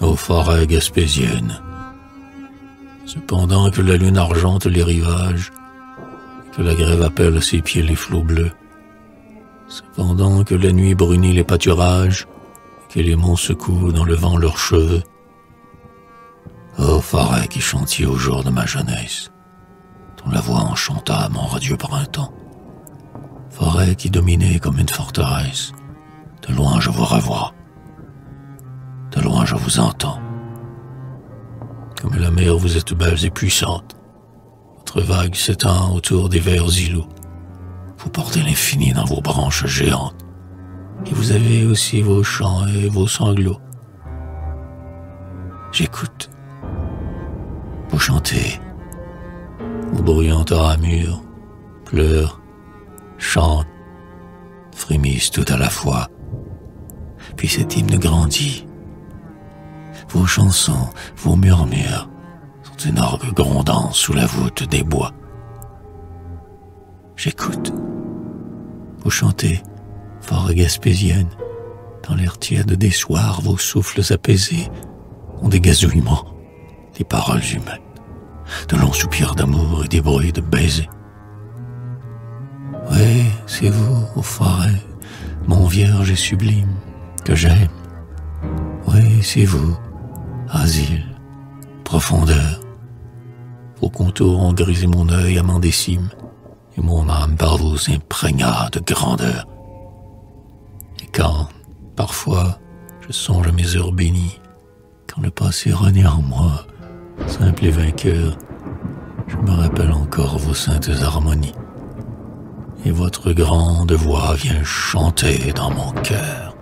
aux forêts gaspésiennes. Cependant que la lune argente les rivages, que la grève appelle à ses pieds les flots bleus, cependant que la nuit brunit les pâturages, que les monts secouent dans le vent leurs cheveux, ô forêt qui chantiez au jour de ma jeunesse, dont la voix enchanta mon radieux printemps, forêt qui dominait comme une forteresse, de loin je vous revois, loin je vous entends. Comme la mer, vous êtes belles et puissantes. Votre vague s'étend autour des verts îlots. Vous portez l'infini dans vos branches géantes. Et vous avez aussi vos chants et vos sanglots. J'écoute. Vous chantez. Vous bruyant à mur, pleurent, chantent, frémissent tout à la fois. Puis cet hymne grandit vos chansons, vos murmures sont une orgue grondant sous la voûte des bois. J'écoute. Vous chantez, fort gaspésienne. Dans l'air tiède des soirs, vos souffles apaisés ont des gazouillements, des paroles humaines, de longs soupirs d'amour et des bruits de baisers. Oui, c'est vous, ô forêt, mon vierge et sublime, que j'aime. Oui, c'est vous, asile, profondeur. Vos contours ont grisé mon œil amandécime, et mon âme par vous imprégna de grandeur. Et quand, parfois, je songe à mes heures bénies, quand le passé renaît en moi, simple et vainqueur, je me rappelle encore vos saintes harmonies, et votre grande voix vient chanter dans mon cœur.